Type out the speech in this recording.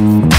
Mm-hmm.